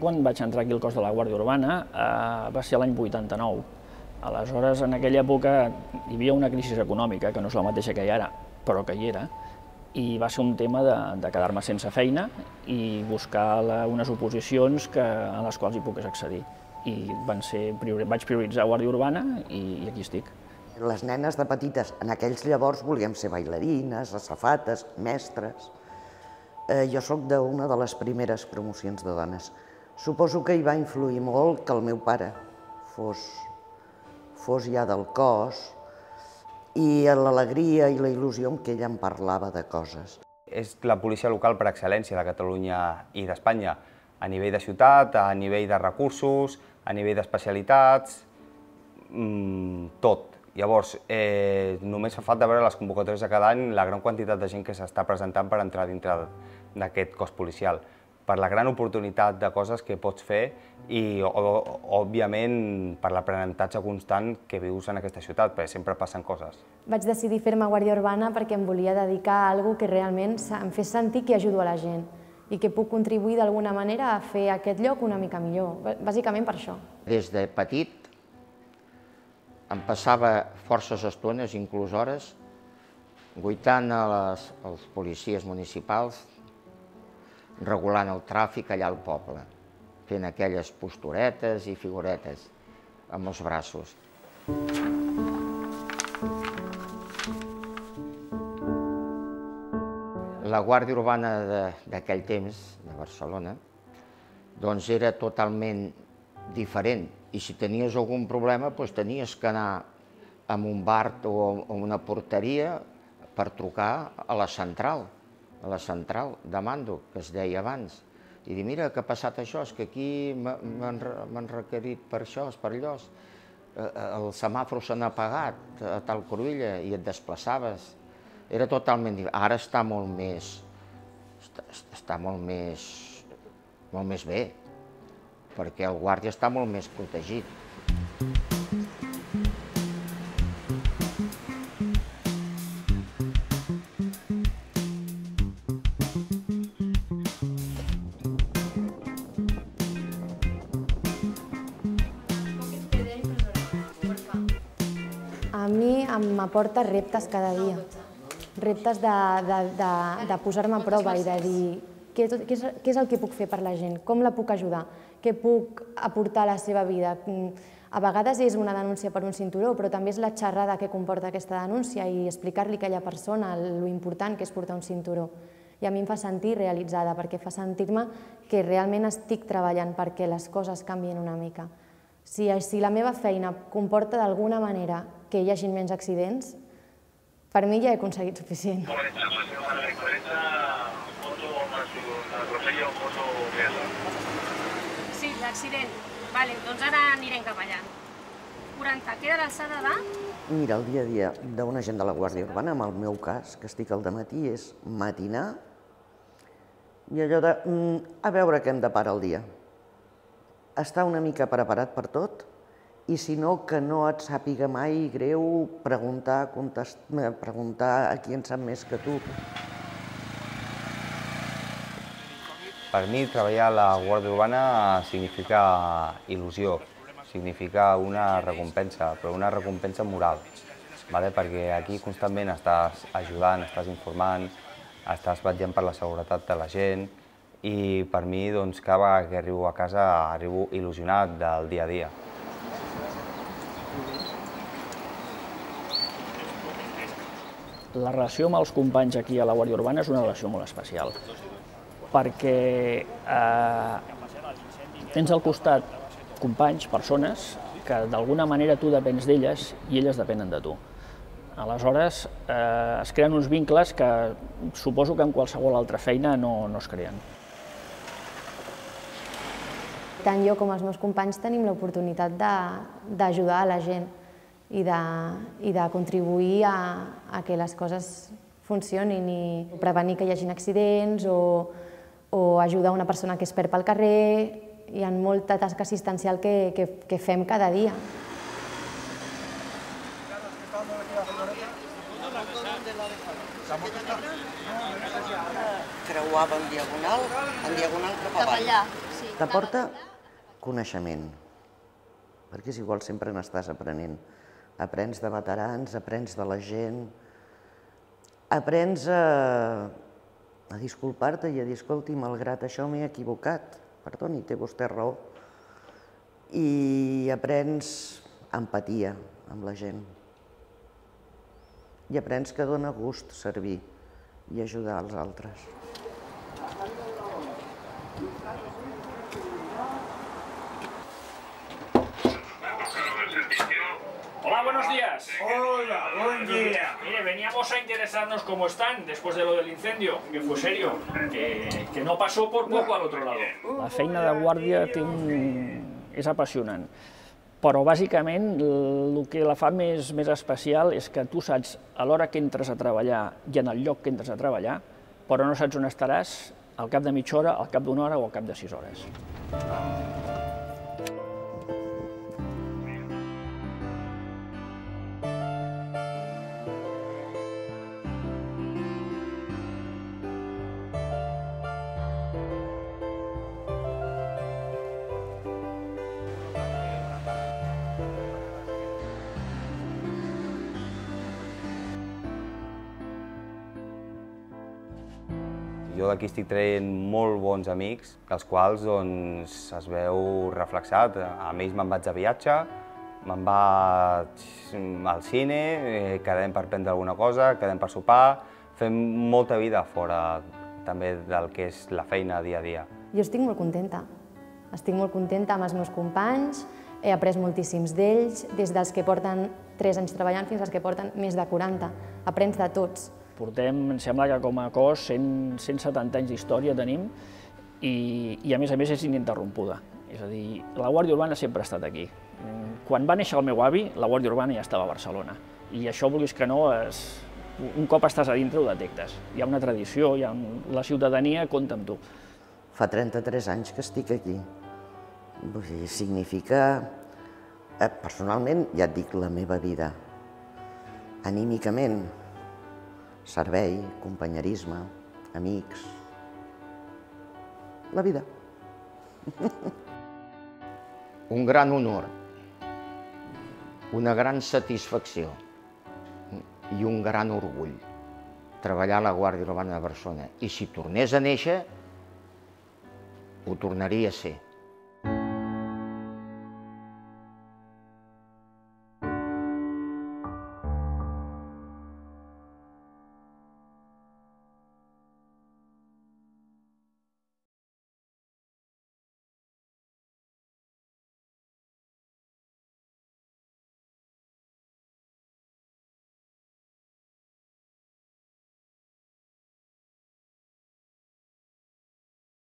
Quan vaig entrar aquí al cos de la Guàrdia Urbana eh, va ser l'any 89. Aleshores, en aquella època hi havia una crisi econòmica, que no és la mateixa que hi ara, però que hi era, i va ser un tema de, de quedar-me sense feina i buscar la, unes oposicions que, a les quals hi pogués accedir. I van ser, priori, vaig prioritzar Guàrdia Urbana i, i aquí estic. Les nenes de petites, en aquells llavors volíem ser bailarines, asafates, mestres. Eh, jo sóc d'una de les primeres promocions de dones. Suposo que hi va influir molt que el meu pare fos, fos ja del cos i l'alegria i la il·lusió amb què ella em parlava de coses. És la policia local per excel·lència de Catalunya i d'Espanya, a nivell de ciutat, a nivell de recursos, a nivell d'especialitats, mmm, tot Llavors, eh, només fa falta veure les convocatòries de cada any la gran quantitat de gent que s'està presentant per entrar dintre d'aquest cos policial per la gran oportunitat de coses que pots fer i, òbviament, per l'aprenentatge constant que vius en aquesta ciutat, perquè sempre passen coses. Vaig decidir fer-me guàrdia urbana perquè em volia dedicar a alguna que realment em fes sentir que ajudo a la gent i que puc contribuir d'alguna manera a fer aquest lloc una mica millor, bàsicament per això. Des de petit em passava forces estones, inclús hores, guitant a les, als policies municipals, regulant el tràfic allà al poble, fent aquelles posturetes i figuretes amb els braços. La Guàrdia Urbana d'aquell temps, de Barcelona, doncs era totalment diferent i si tenies algun problema doncs tenies que anar a un bar o a una porteria per trucar a la central, a la central de mando, que es deia abans, i dir, mira, que ha passat això, és que aquí m'han requerit per això, és per allò, eh, eh, el semàfor se n'ha apagat a tal Cruïlla i et desplaçaves. Era totalment diferent. Ara està molt més, està, està molt més, molt més bé, perquè el guàrdia està molt més protegit. M'aporta reptes cada dia, reptes de, de, de, de posar-me a prova i de dir què, què, és, què és el que puc fer per la gent, com la puc ajudar què puc aportar a la seva vida. Mm, a vegades és una denúncia per un cinturó, però també és la xerrada que comporta aquesta denúncia i explicar-li a aquella persona lo important que és portar un cinturó. I a mi em fa sentir realitzada, perquè fa sentir-me que realment estic treballant perquè les coses canvien una mica. Si, si la meva feina comporta d'alguna manera que hi hagin menys accidents, per mi ja he aconseguit suficient. l'accident. Vale, doncs ara anirem cap allà. 40, queda l'alçada de... Mira, el dia a dia d'un agent de la Guàrdia Urbana, en el meu cas, que estic al matí, és matinar i allò de mm, a veure què em depara el dia. Estar una mica preparat per tot i si no, que no et sàpiga mai greu preguntar, contestar, preguntar a qui en sap més que tu. Per mi, treballar a la Guàrdia Urbana significa il·lusió, significa una recompensa, però una recompensa moral, vale? perquè aquí constantment estàs ajudant, estàs informant, estàs vetllant per la seguretat de la gent i per mi, doncs, cada vegada que arribo a casa arribo il·lusionat del dia a dia. La relació amb els companys aquí a la Guàrdia Urbana és una relació molt especial perquè eh, tens al costat companys, persones, que d'alguna manera tu depens d'elles i elles depenen de tu. Aleshores, eh, es creen uns vincles que suposo que en qualsevol altra feina no, no es creen. Tant jo com els meus companys tenim l'oportunitat d'ajudar a la gent i de, i de contribuir a, a que les coses funcionin i prevenir que hi hagin accidents o, o ajudar una persona que es perd pel carrer, hi ha molta tasca assistencial que, que, que fem cada dia. Creuava en diagonal, en diagonal cap avall. Cap allà, sí. T'aporta coneixement, perquè és igual, sempre n'estàs aprenent. Aprens de veterans, aprens de la gent, aprens a, a disculpar-te i a dir, escolti, malgrat això m'he equivocat, perdoni, té vostè raó. I aprens empatia amb la gent. I aprens que dona gust servir i ajudar els altres. Hola, buenos días. Hola, buen día. Mire, veníamos a interesarnos cómo están después de lo del incendio, que fue serio, que, que no pasó por poco al otro lado. La feina de guàrdia té un... és apassionant, però bàsicament el que la fa més, més especial és que tu saps a l'hora que entres a treballar i en el lloc que entres a treballar, però no saps on estaràs al cap de mitja hora, al cap d'una hora o al cap de sis hores. Jo d'aquí estic traient molt bons amics, els quals doncs, es veu reflexat. Amb ells me'n vaig a viatge, me'n vaig al cine, eh, quedem per prendre alguna cosa, quedem per sopar, fem molta vida fora també del que és la feina dia a dia. Jo estic molt contenta. Estic molt contenta amb els meus companys, he après moltíssims d'ells, des dels que porten 3 anys treballant fins als que porten més de 40. Aprens de tots. Portem, em sembla que com a cos, 100, 170 anys d'història tenim i, i a més a més és ininterrompuda. És a dir, la Guàrdia Urbana sempre ha estat aquí. Quan va néixer el meu avi, la Guàrdia Urbana ja estava a Barcelona. I això, vulguis que no, és, un cop estàs a dintre ho detectes. Hi ha una tradició, hi ha la ciutadania compta amb tu. Fa 33 anys que estic aquí. Vull dir, significa, eh, personalment, ja et dic, la meva vida. Anímicament, servei, companyerisme, amics, la vida. Un gran honor, una gran satisfacció i un gran orgull treballar a la Guàrdia Urbana de Barcelona. I si tornés a néixer, ho tornaria a ser.